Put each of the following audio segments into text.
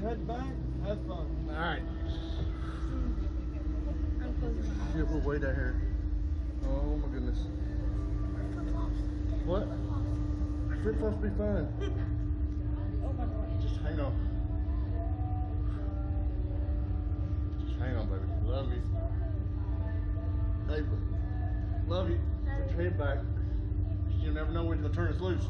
head back. Have fun. All right. I'm closing my eyes. Shit, we're way down here. Oh my goodness. What? Flip flops be fine. Oh my god. Just hang on. Just hang on, baby. Love you. Hey, love you. Put your head back. You never know when the turn is loose.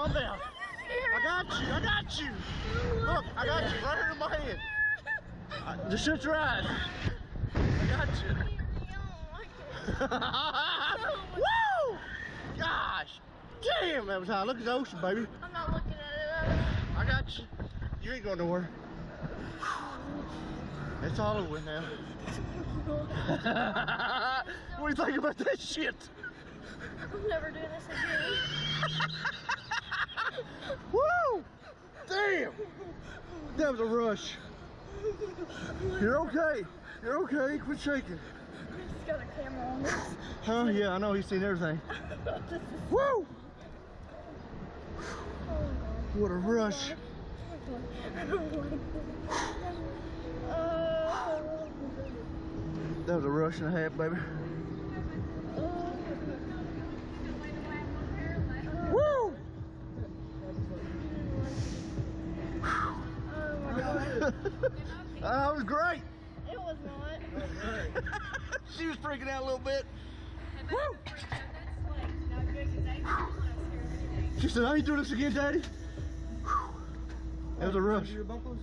Calm down. I got you. I got you. Look, I got you right in my hand. Uh, Just shut your eyes. Woo! Gosh! Damn, that was high. Look at the ocean, baby. I'm not looking at it. I got you. You ain't going nowhere. It's all over now. what do you think about that shit? I'm never doing this again. Woo! Damn! That was a rush. You're okay. You're okay. Quit shaking. Got a camera on this. Huh? Yeah, I know. He's seen everything. Woo! What a oh rush. Oh oh. That was a rush and a half, baby. Woo! Oh. Uh, that was great. It was not. she was freaking out a little bit. Woo! She said, I ain't doing this again, Daddy. That was a rush. Your buckles?